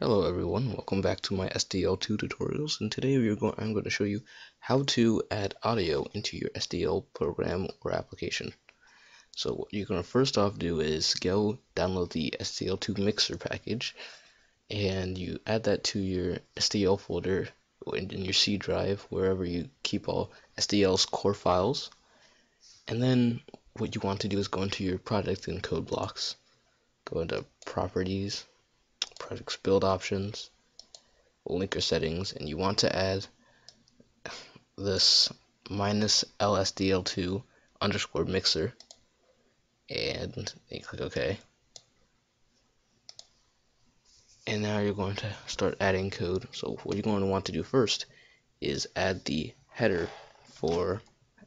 Hello everyone, welcome back to my SDL2 tutorials and today we're going, I'm going to show you how to add audio into your SDL program or application. So what you're going to first off do is go download the SDL2 mixer package and you add that to your SDL folder in, in your C drive wherever you keep all SDL's core files and then what you want to do is go into your project and code blocks go into properties projects build options, linker settings, and you want to add this minus lsdl2 underscore mixer and you click OK. And now you're going to start adding code. So what you're going to want to do first is add the header for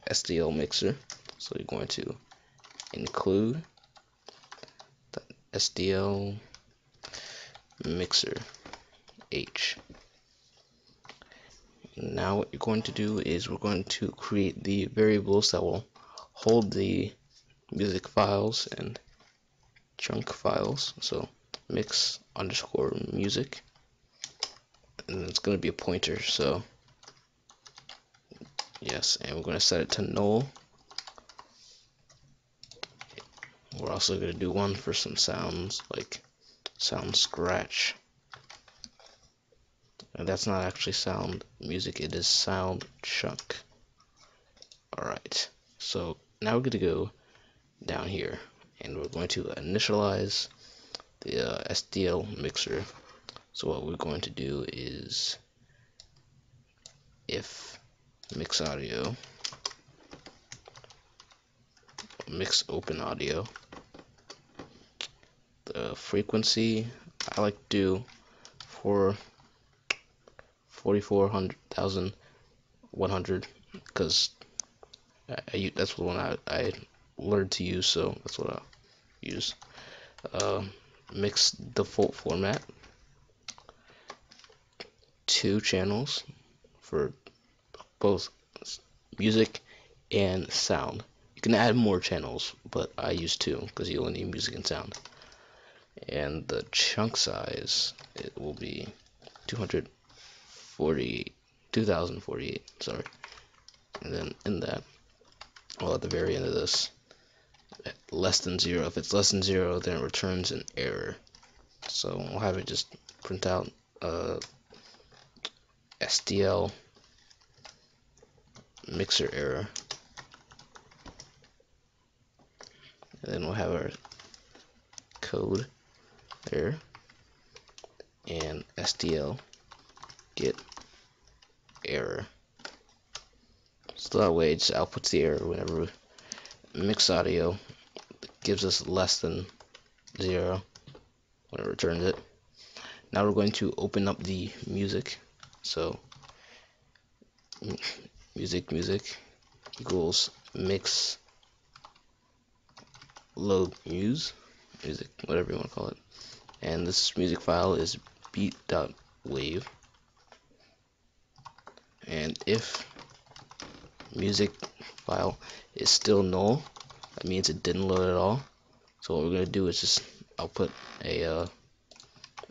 SDL mixer. So you're going to include the SDL mixer h. Now what you're going to do is we're going to create the variables that will hold the music files and chunk files. So mix underscore music. And it's going to be a pointer so yes and we're going to set it to null. We're also going to do one for some sounds like sound scratch. And that's not actually sound music, it is sound chunk. Alright, so now we're going to go down here and we're going to initialize the uh, SDL mixer. So what we're going to do is if mix audio mix open audio frequency I like to do for 44,100 because i that's the one I, I learned to use so that's what I use. Uh, mix default format two channels for both music and sound. You can add more channels but I use two because you only need music and sound and the chunk size it will be 240 2048 sorry. And then in that well at the very end of this less than zero if it's less than zero then it returns an error. So we'll have it just print out uh, SDL mixer error. And then we'll have our code there. And SDL get error. So that way it just outputs the error whenever mix audio gives us less than zero when it returns it. Now we're going to open up the music. So music music equals mix load muse music whatever you want to call it. And this music file is beat.wave and if music file is still null that means it didn't load at all. So what we're gonna do is just output a uh,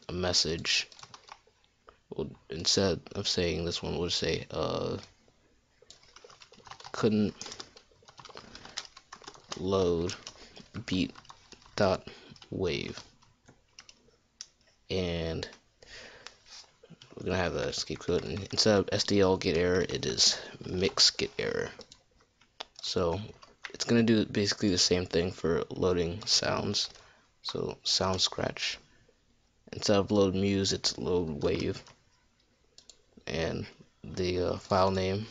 a message well, instead of saying this one we'll say uh, couldn't load beat dot wave. And we're gonna have a escape code. And instead of SDL get error it is mix get error. So it's gonna do basically the same thing for loading sounds. So sound scratch. Instead of load muse it's load wave. And the uh, file name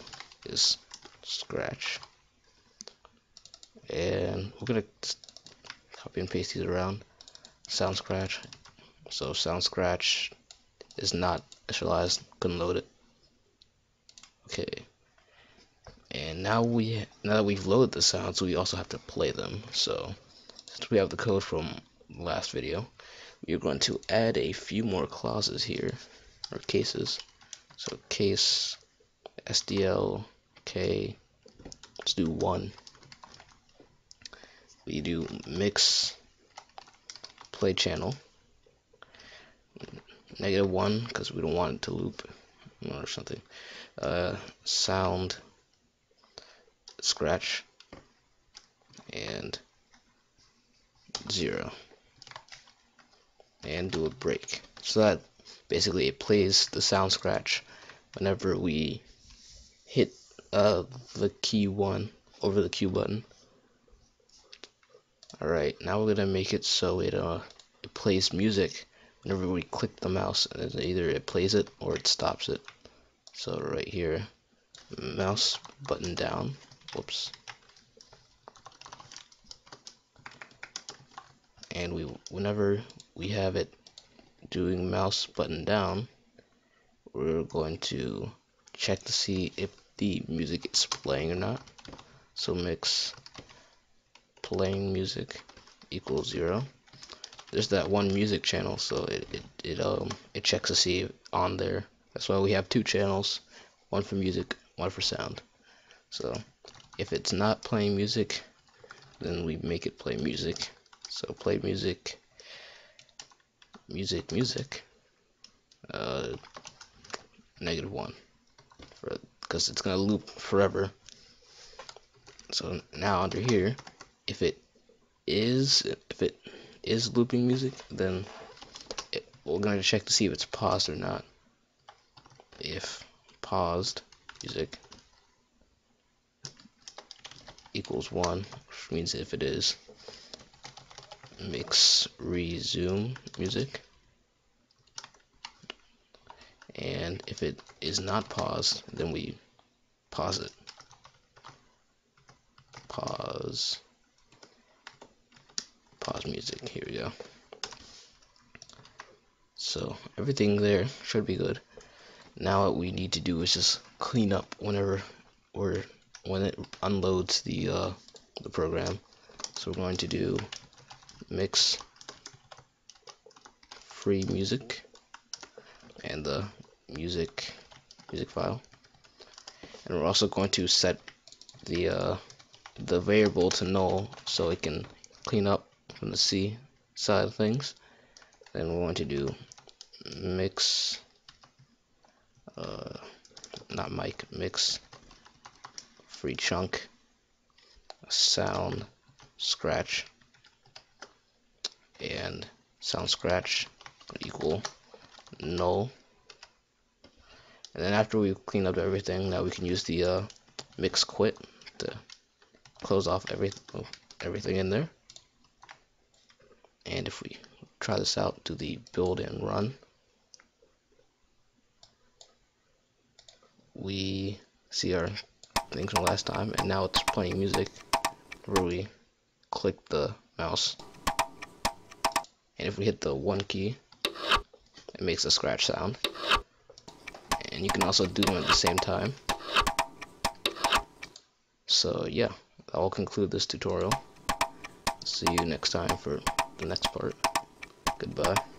is scratch. And we're gonna copy and paste these around sound scratch. So sound scratch is not initialized couldn't load it. Okay. And now we now that we've loaded the sounds we also have to play them. So since we have the code from last video we're going to add a few more clauses here or cases. So case SDL K let's do one. We do mix play channel. Negative one because we don't want it to loop or something. Uh, sound scratch and zero. And do a break. So that basically it plays the sound scratch whenever we hit uh, the key one over the Q button alright now we're gonna make it so it uh it plays music whenever we click the mouse and either it plays it or it stops it. So right here mouse button down whoops. And we whenever we have it doing mouse button down we're going to check to see if the music is playing or not. So mix playing music equals zero. There's that one music channel so it, it, it um it checks to see on there. That's why we have two channels one for music one for sound. So if it's not playing music then we make it play music. So play music music music uh, negative one. Because it's gonna loop forever. So now under here if it is if it is looping music then it, we're gonna check to see if it's paused or not. If paused music equals one which means if it is mix resume music. And if it is not paused then we pause it. Pause pause music. Here we go. So everything there should be good. Now what we need to do is just clean up whenever or when it unloads the uh, the program. So we're going to do mix free music and the music music file. And we're also going to set the uh, the variable to null so it can clean up from the C side of things. Then we're going to do mix uh, not mic mix free chunk sound scratch and sound scratch equal null. And then after we clean up everything now we can use the uh, mix quit to close off every, everything in there and if we try this out do the build and run. We see our things from last time and now it's playing music where we click the mouse. And if we hit the one key it makes a scratch sound. And you can also do them at the same time. So yeah I will conclude this tutorial. See you next time for the next part. Goodbye